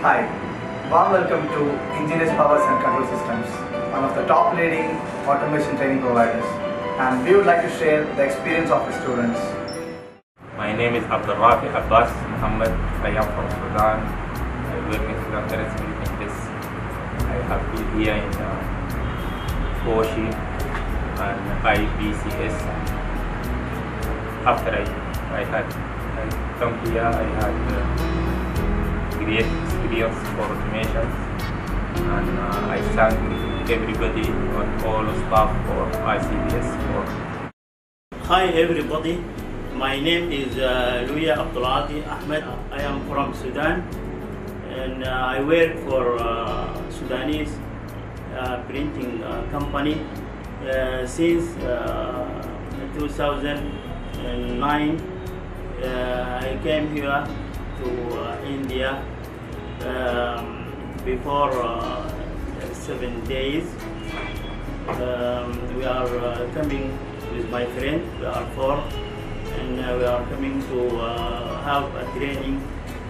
Hi, warm welcome to Engineers Powers and Control Systems, one of the top leading automation training providers. And we would like to share the experience of the students. My name is Abdul Rafi Abbas Muhammad. I am from Sudan. I work in Sudan currently in this. I have been here in uh, Kochi and IPCS. After I, I had I come here, I had uh, great experience for automation and uh, I thank everybody and all the staff for IPCS for Hi everybody, my name is uh, Luya Abdulati Ahmed. I am from Sudan and uh, I work for uh, Sudanese uh, printing uh, company uh, since uh, 2009. Uh, I came here to India um, before uh, seven days. Um, we are uh, coming with my friend, we are four, and uh, we are coming to have a training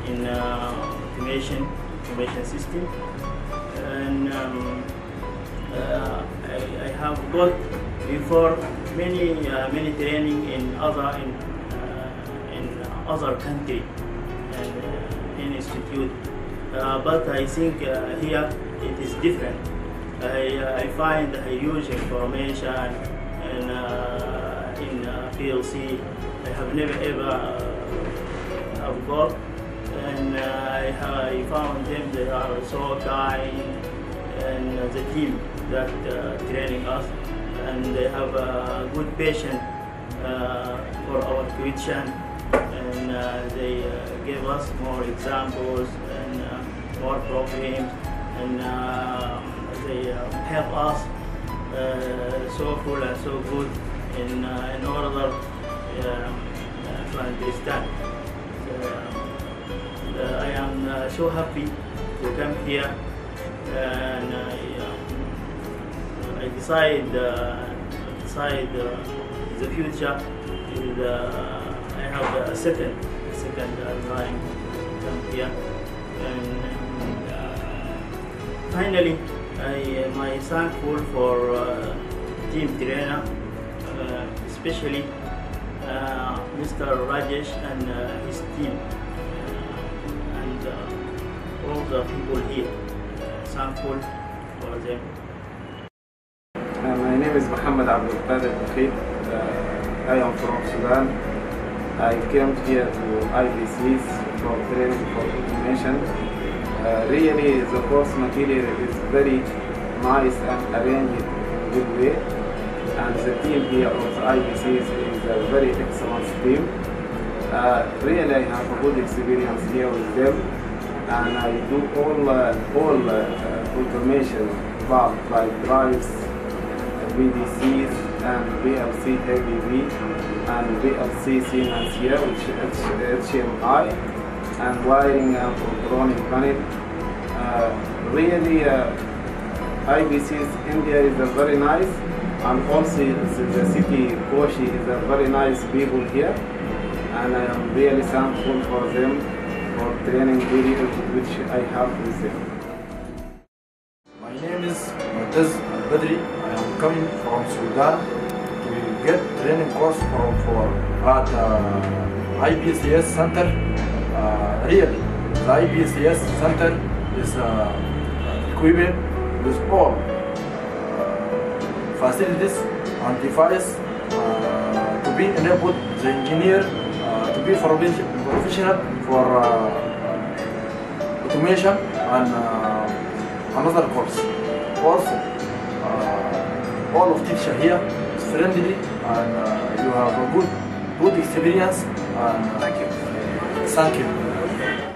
in automation, automation system. And um, I, I have got before many many training in other in, in other country and in institute, but I think uh, here it is different. I, I find a huge information in, uh, in uh, PLC. I have never ever uh, have got, and uh, I, I found them. They are so kind, and uh, the team that uh, training us, and they have a good patience uh, for our question, and uh, they uh, gave us more examples and uh, more problems, and uh, they uh, help us uh, so full and so good in, uh, in order to understand. I am uh, so happy to come here and I, uh, I decide, uh, decide the future uh, I have a second, second time come here and finally I am I thankful for uh, team trainer, uh, especially uh, Mr. Rajesh and uh, his team, uh, and uh, all the people here. Thankful for them. Uh, my name is Muhammad Abdul Qadir. Uh, I am from Sudan. I came here to IPCS for training for automation. Uh, really, the course material is very nice and arranged in good way. And the team here of the IPCS is a very excellent team. Uh, really, I have a good experience here with them. And I do all, uh, all uh, automation part like drives, VDCs and PLC ABB and PLC Siemens here which is HMI and wiring and controlling panel. Uh, really uh, IPCS India is a very nice and also the, city Kochi is a very nice people here and I am really thankful for them for training video which I have with them. My name is Mu'taz Al-Badri. I am coming from Sudan to get training course for, for at uh, IPCS center. Uh, really, the IPCS center is uh, equipped with all facilities and devices uh, to be enabled the engineer uh, to be professional for uh, automation and uh, another course. Also, uh, all of teacher here is friendly and uh, you have a good good experience. And, Thank you. Thank you.